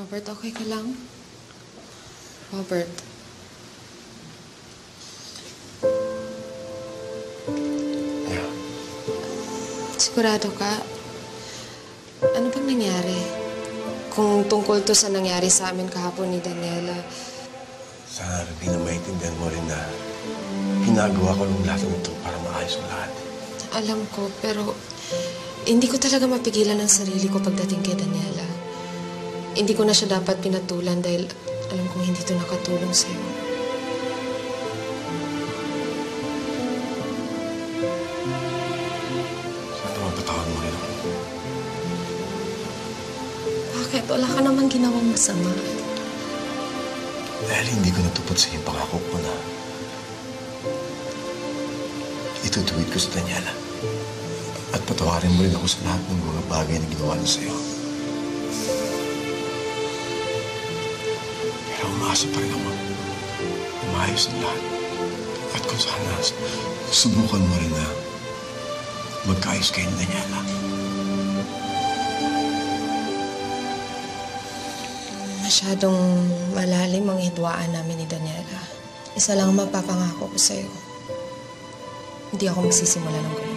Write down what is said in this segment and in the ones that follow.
Robert, okay ka lang? Robert. Yeah. Sigurado ka? Ano bang nangyari? Kung tungkol to sa nangyari sa amin kahapon ni Daniela, Sana rin na maintindihan mo rin na ginagawa ko lang lahat ng ito para maayos ang lahat. alam ko, pero hindi ko talaga mapigilan ang sarili ko pagdating kay Daniela. Hindi ko na siya dapat pinatulan dahil alam kong hindi to nakatulong sa'yo. Sana mapatawad mo rin ako. Bakit? Wala ka namang ginawang masama. Dahil hindi ko natupad sa iyong pangako ko na itutuwid ko sa Daniela. At patawarin mo rin ako sa lahat ng mga bagay na ginawa niya sa'yo. Umaasa pa rin ako na maayos ang lahat. At kung sana subukan mo rin na magkaayos kayo ni Daniela. Masyadong malalim ang hidwaan namin ni Daniela. Isa lang ang mapapangako ko sa'yo. Hindi ako magsisimula ng gulo.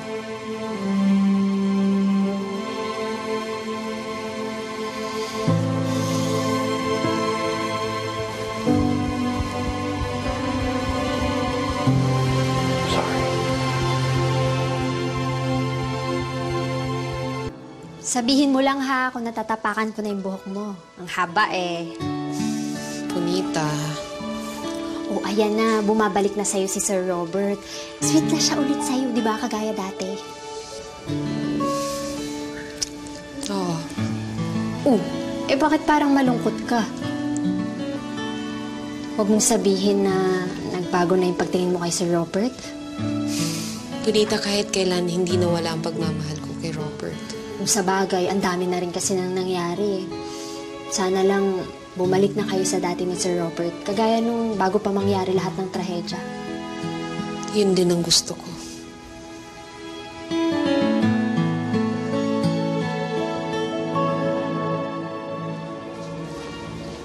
Sabihin mo lang ha kung natatapakan ko na yung buhok mo. Ang haba eh. Punita, O ayan na, bumabalik na sa'yo si Sir Robert. Sweet na siya ulit sa'yo, di ba? Kagaya dati. oh, Oh, eh bakit parang malungkot ka? Huwag mong sabihin na nagbago na yung pagtingin mo kay Sir Robert. Punita kahit kailan hindi nawala ang pagmamahal ko kay Robert. Kung sa bagay, ang dami na rin kasi nang nangyari. Sana lang bumalik na kayo sa dati ni Sir Robert. Kagaya nung bago pa mangyari lahat ng trahedya. Yun din ang gusto ko.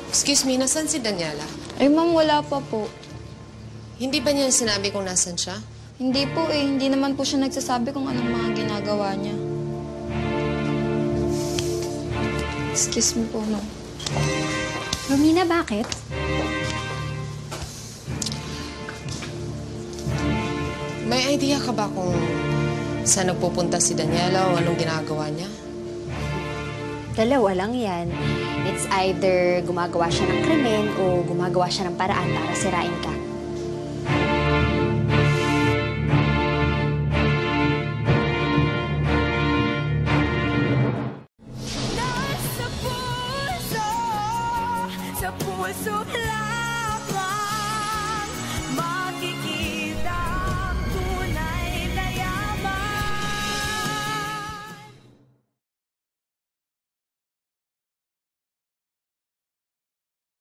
Excuse me, nasan si Daniela? Ay, ma'am, wala pa po. Hindi ba niya sinabi kung nasan siya? Hindi po eh. Hindi naman po siya nagsasabi kung anong mga ginagawa niya. Excuse me po, ma'am. Romina, bakit? May idea ka ba kung saan nagpupunta si Daniela o anong ginagawa niya? Dalawa lang yan. It's either gumagawa siya ng krimen o gumagawa siya ng paraan para sirain ka. Nasa puso, sa puso lang